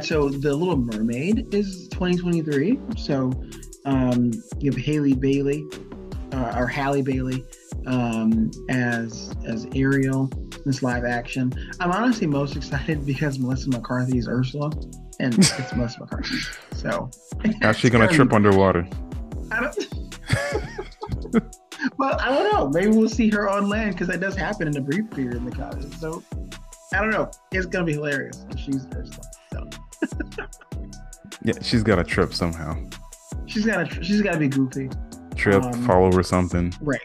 so the Little Mermaid is 2023. So um, you have Haley Bailey uh, or Halle Bailey um, as as Ariel in this live action. I'm honestly most excited because Melissa McCarthy is Ursula, and it's Melissa McCarthy. So how's she gonna trip underwater? I don't. well, I don't know. Maybe we'll see her on land because that does happen in the brief period in the cottage. So I don't know. It's gonna be hilarious if she's Ursula. Yeah, she's got a trip somehow. She's got to. She's got to be goofy. Trip, um, fall over something. Right.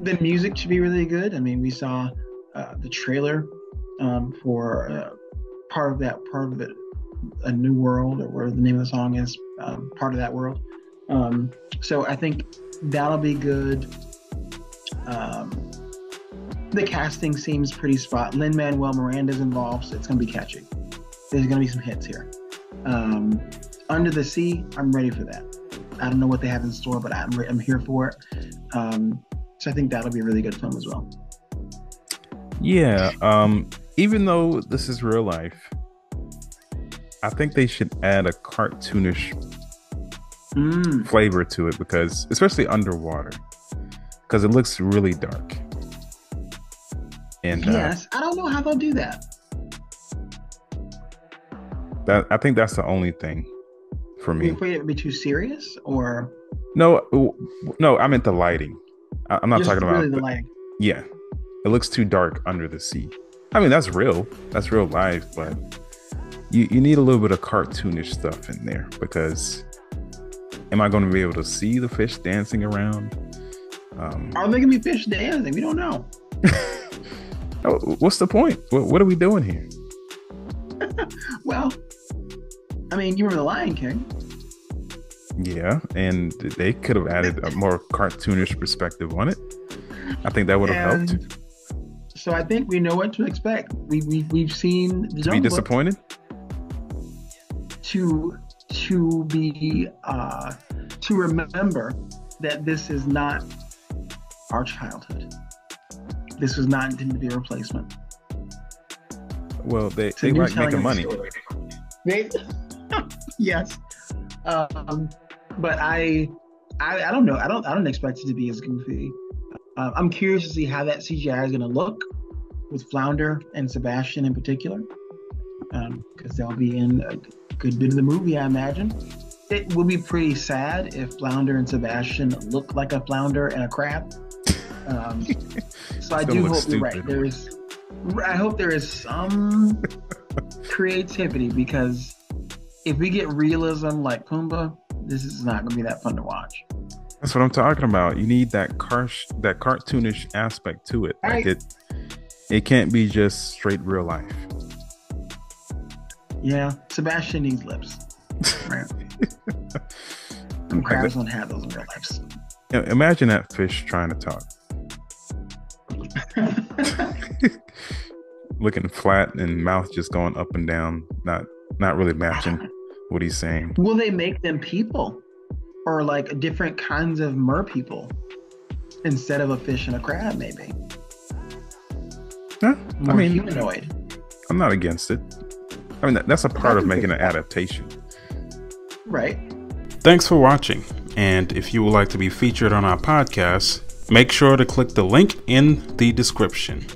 The music should be really good. I mean, we saw uh, the trailer um, for uh, part of that part of it, a new world, or whatever the name of the song is, um, part of that world. Um, so I think that'll be good. Um, the casting seems pretty spot. Lin Manuel Miranda's involved, so it's gonna be catchy. There's gonna be some hits here. Um, Under the Sea, I'm ready for that. I don't know what they have in store, but I'm re- I'm here for it. Um, so I think that'll be a really good film as well. Yeah. Um, even though this is real life, I think they should add a cartoonish mm. flavor to it because, especially underwater, because it looks really dark. And uh, yes, uh, I don't know how they'll do that. That I think that's the only thing for me. It would be too serious, or no? No, I meant the lighting. I, am not Just talking really about the lighting. Yeah, it looks too dark under the sea. I mean, that's real. That's real life, but you you need a little bit of cartoonish stuff in there because am I going to be able to see the fish dancing around? Um, are they going to be fish dancing? We don't know. oh, what's the point? What, what are we doing here? well, I mean, you were the Lion King. Yeah, and they could have added a more cartoonish perspective on it. I think that would have and helped. So I think we know what to expect. We we we've seen to be disappointed. To to be uh, to remember that this is not our childhood. This was not intended to be a replacement. Well, they, so they like making money. They, yes, um, but I, I, I don't know. I don't. I don't expect it to be as goofy. Uh, I'm curious to see how that CGI is going to look with Flounder and Sebastian in particular, because um, they'll be in a good bit of the movie, I imagine. It will be pretty sad if Flounder and Sebastian look like a flounder and a crab. Um, so I do hope stupid. you're right. There is, I hope there is some creativity because if we get realism like Pumbaa, this is not going to be that fun to watch. That's what I'm talking about. You need that car that cartoonish aspect to it. Like it it can't be just straight real life. Yeah, Sebastian needs lips. Right. crabs don't have those in real life. Imagine that fish trying to talk. Looking flat and mouth just going up and down, not not really matching what he's saying. Will they make them people? Or like different kinds of mer people instead of a fish and a crab, maybe? Yeah, More I mean, humanoid. I'm not against it. I mean, that, that's a part of making an adaptation. Right. Thanks for watching. And if you would like to be featured on our podcast, make sure to click the link in the description.